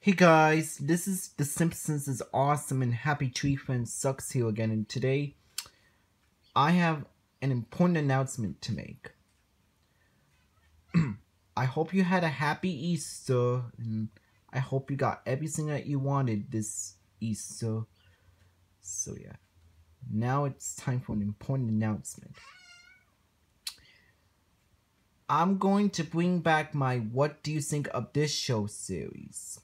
Hey guys, this is The Simpsons is awesome and happy tree friend sucks here again and today I have an important announcement to make. I hope you had a happy Easter and I hope you got everything that you wanted this Easter. So yeah, now it's time for an important announcement. I'm going to bring back my What Do You Think of This Show series.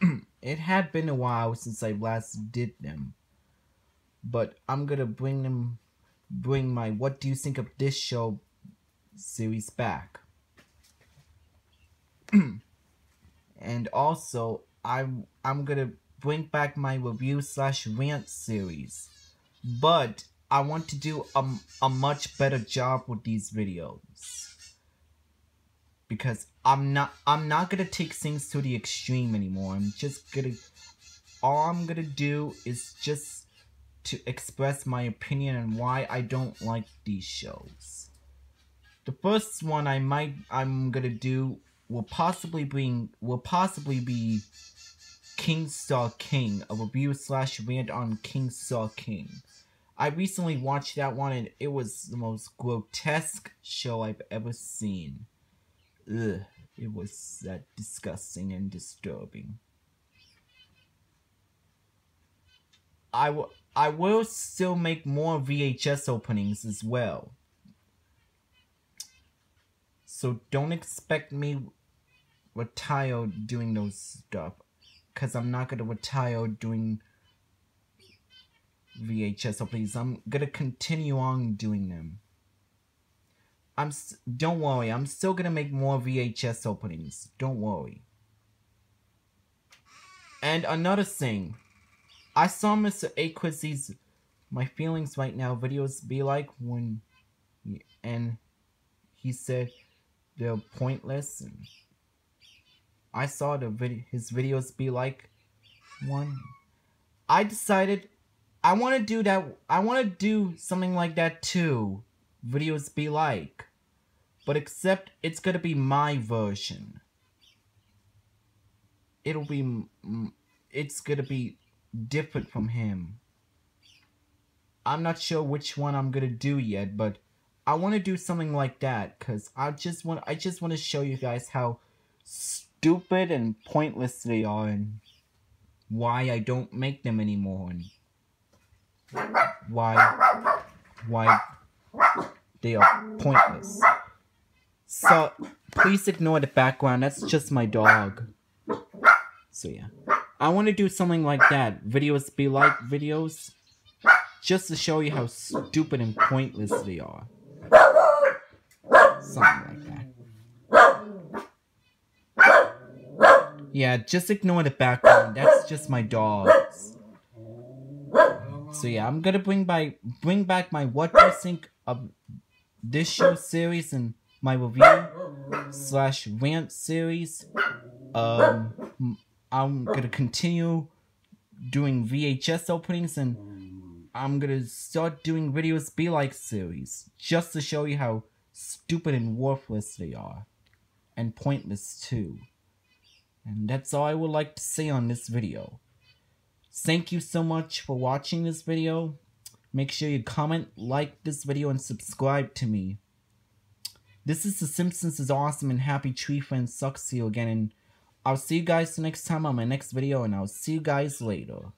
it had been a while since I last did them. But I'm gonna bring them bring my What Do You Think of This Show series back. and also I'm I'm gonna bring back my review slash rant series. But I want to do a, a much better job with these videos because I'm not I'm not gonna take things to the extreme anymore. I'm just gonna all I'm gonna do is just to express my opinion on why I don't like these shows. The first one I might I'm gonna do will possibly bring will possibly be King Star King, a review slash rant on King Star King. I recently watched that one and it was the most grotesque show I've ever seen. Ugh, it was that disgusting and disturbing. I will I will still make more VHS openings as well. So don't expect me retire doing those stuff. Cause I'm not gonna retire doing VHS openings. I'm gonna continue on doing them. I'm don't worry. I'm still gonna make more VHS openings. Don't worry. And another thing, I saw Mr. A Aquizzy's my feelings right now videos be like when, and he said they're pointless. And I saw the video his videos be like one. I decided I want to do that. I want to do something like that too videos be like. But except it's gonna be my version. It'll be, it's gonna be different from him. I'm not sure which one I'm gonna do yet, but I want to do something like that because I just want I just want to show you guys how stupid and pointless they are and why I don't make them anymore and why why they are pointless. So, please ignore the background, that's just my dog. So yeah. I want to do something like that. Videos be like videos. Just to show you how stupid and pointless they are. Something like that. Yeah, just ignore the background. That's just my dogs. So yeah, I'm gonna bring by bring back my you think of this show series and my review slash rant series. Um, I'm gonna continue doing VHS openings and I'm gonna start doing videos be like series just to show you how stupid and worthless they are and pointless too. And that's all I would like to say on this video. Thank you so much for watching this video. Make sure you comment, like this video, and subscribe to me. This is The Simpsons is awesome and happy tree friend sucks you again and I'll see you guys next time on my next video and I'll see you guys later.